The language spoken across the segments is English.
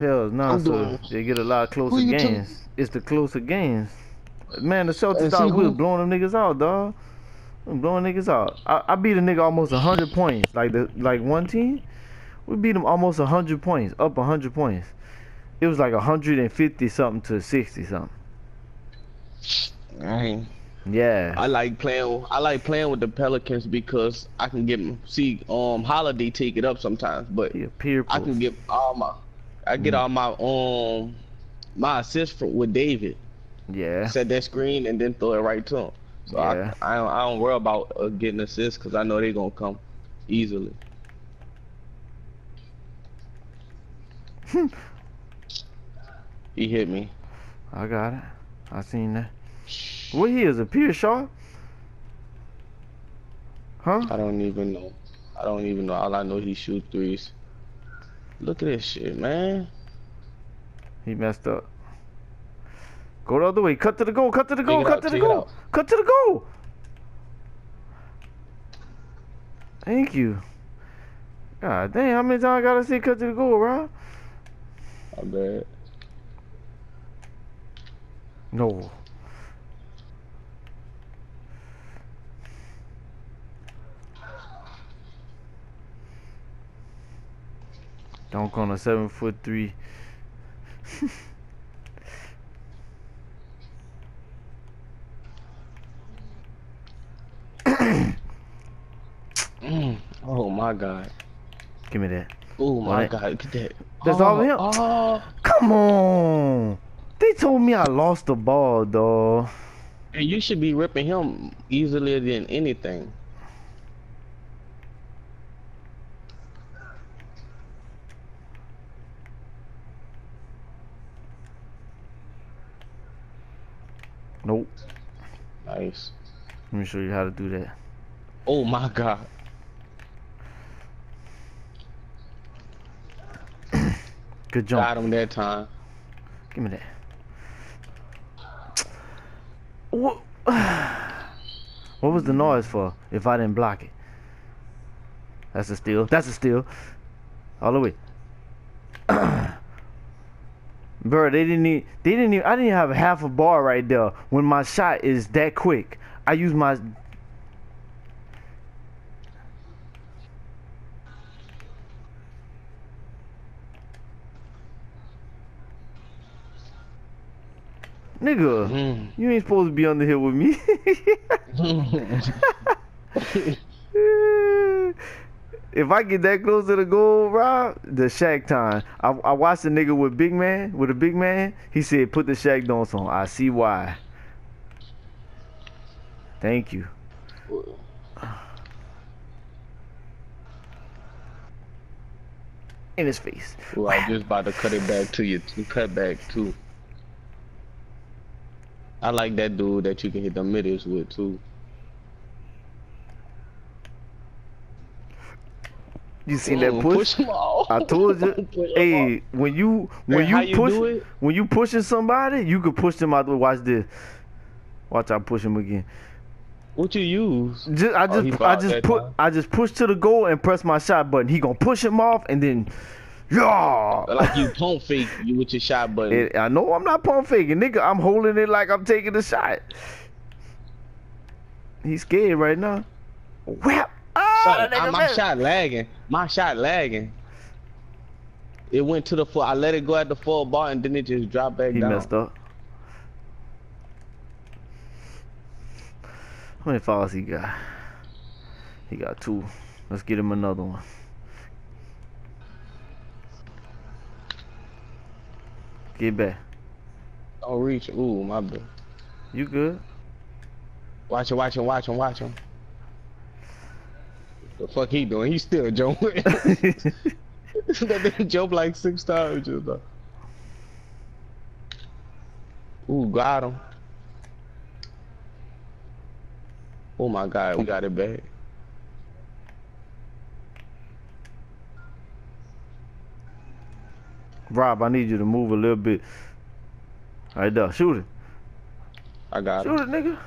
Hell no, I'm so they get a lot of closer you took- games. It's the closer games. Man, the Celtics And see thought we who- was blowing them niggas out, dog. We blowing niggas out. I, I beat a nigga almost hundred points. Like the like one team, we beat them almost hundred points, up hundred points. It was like hundred and fifty something to sixty something. Dang. Yeah. I like playing. I like playing with the Pelicans because I can get see um Holiday take it up sometimes, but He peer I can get all my I get all my um my assists for, with Davis. Yeah. Set that screen and then throw it right to him. So Yeah. I I don't, I don't worry about uh, getting assists because I know they're gonna come easily. he hit me. I got it. I seen that. What he is a peer sharp? Huh? I don't even know. I don't even know. All I know he shoot threes. Look at this shit, man. He messed up. Go the other way. Cut to the goal. Cut to the goal. Cut out, to the goal. Cut to the goal. Thank you. God damn, how many times I gotta say cut to the goal, bro? I bet. No. Dunk on a seven foot three. Oh my god. Give me that. Oh my What? god. Look at that. That's oh, all him? Oh. Come on. They told me I lost the ball, dog. And you should be ripping him easier than anything. Nope. Nice. Let me show you how to do that. Oh my god. Good jump. Got him that time. Give me that. What? What was the noise for if I didn't block it? That's a steal. That's a steal. All the way. Bro, they didn't need, they didn't even, I didn't even have half a bar right there when my shot is that quick. I use my Nigga, Mm. you ain't supposed to be on the hill with me. if I get that close to the goal, Rob, the Shaq time. I, I watched a nigga with big man, with a big man. He said, "Put the Shaq don'ts on." I see why. Thank you. In his face. Ooh, I just about to cut it back to you. Cut back too. I like that dude that you can hit the middles with too. You seen Ooh, that mm, push? him off. I told you. Hey, when you when Man, you you push when you pushing somebody, you could push them out the. Watch this. Watch I push him again. What you use? Just, I Oh, just I just put time? I just push to the goal and press my shot button. He gonna push him off and then yeah. Like you pump fake you with your shot button. It- I know I'm not pump faking, nigga. I'm holding it like I'm taking the shot. He's scared right now. Whap! Shot- I- my missed. shot lagging. My shot lagging. It went to the full. I let it go at the full bar and then it just dropped back He down. messed up. How many fouls he got? He got two. Let's get him another one. Get back. Don't reach. Ooh, my bad. You good? Watch him, watch him, watch him, watch him. The fuck he doing? He still jumping. that nigga jump like six times just now. Ooh, got him. Oh my god, we got it back. Rob, I need you to move a little bit. Right there. Shoot it. I got it. Shoot it, nigga.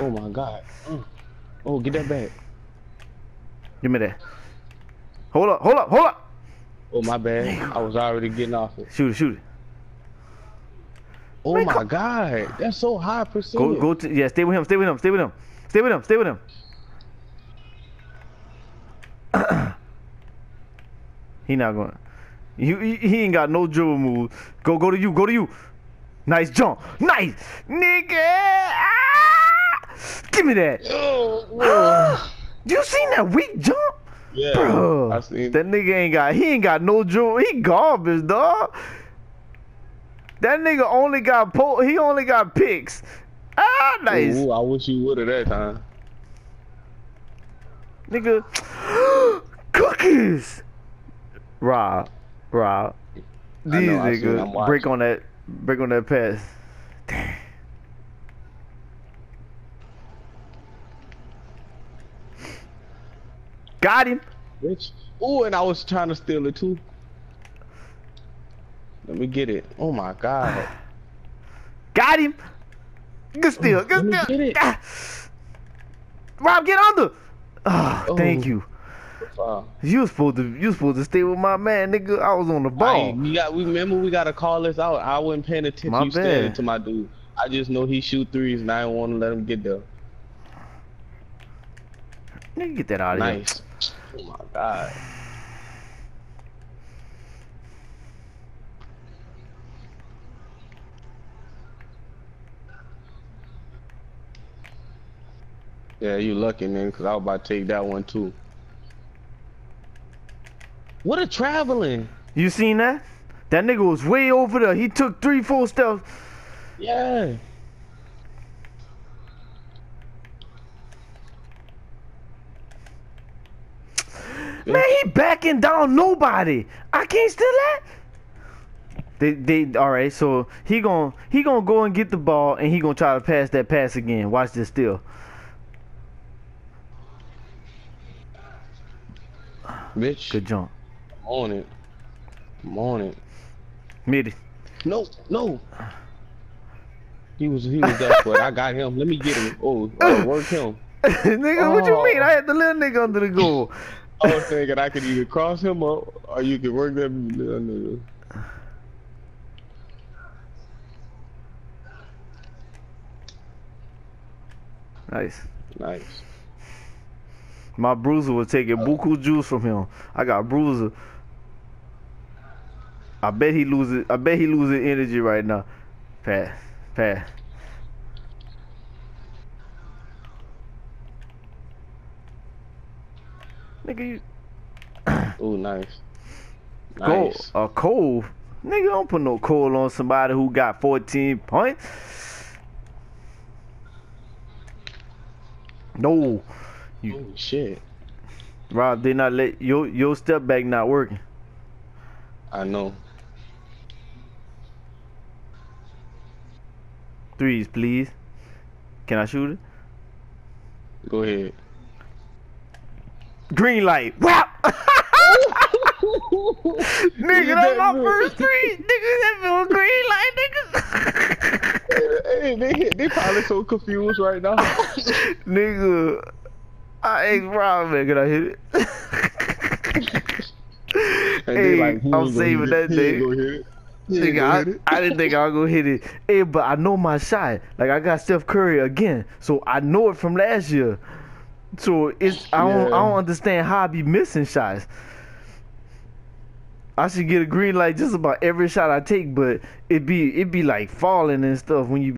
Oh my god. Mm. Oh, get that back. Give me that. Hold up, hold up, hold up. Oh my bad. I was already getting off it. Shoot it, shoot it. Oh Man, my come- god, that's so high Go, percentage. go to yeah. Stay with him. Stay with him. Stay with him. Stay with him. Stay with him. he not going. You he, he ain't got no dribble move. Go go to you. Go to you. Nice jump. Nice, nigga. Ah! Give me that. Oh, You seen that weak jump? yeah, Bro, I seen that nigga ain't got he ain't got no dribble. He garbage, dog. That nigga only got po- he only got picks. Ah, nice. Ooh, I wish you would have that time. Nigga, cookies. Rob, Rob. These know, I seen, I'm niggas break on that, break on that pass. Got him. Bitch. Ooh, and I was trying to steal it too. Let me get it. Oh my god. Got him. Good steal. Good let me steal. get it. Ah. Rob, get under. Thank Oh. you. Wow. You was supposed to. You was supposed to stay with my man, nigga. I was on the ball. Hey, we got. We remember we gotta call this out. I wasn't paying attention. My you bad. to my dude. I just know he shoot threes, and I didn't want to let him get there. Nigga, get that out of here. Nice. Oh my god. Yeah, you lucky, man, because I was about to take that one too. What a traveling. You seen that? That nigga was way over there. He took three, four steps. Yeah. Man, he backing down nobody. I can't steal that. They, they, all right. So he gon' he gonna go and get the ball, and he gonna try to pass that pass again. Watch this still. Bitch. Good jump. I'm on it. I'm on it. Mid it. No, no. He was he was that but I got him. Let me get him. Oh, uh, work him. nigga, what you Oh. mean? I had the little nigga under the goal. I was thinking I could either cross him up or you could work nigga. Nice. Nice. My bruiser was taking buku juice from him. I got bruiser. I bet he loses. I bet he losing energy right now. Pass, pass. Nigga, you Ooh, nice. coal Nice. Uh, a coal. Nigga, don't put no coal on somebody who got 14 points. No, Holy shit. Rob, they not let your your step back not working. I know. Threes, please. Can I shoot it? Go ahead. Green light. Wow. nigga, that's my first three. Nigga, that feel green light, nigga. Hey, they they probably so confused right now. nigga, I ain't Rob, man. Can I hit it? Hey, like, I'm saving that He ain't day. gonna hit it. He ain't Nigga, I. I didn't think I was gonna hit it. Hey, but I know my shot. Like I got Steph Curry again, so I know it from last year. So it's I don't I don't understand how I be missing shots. I should get a green light just about every shot I take, but it be it be like falling and stuff when you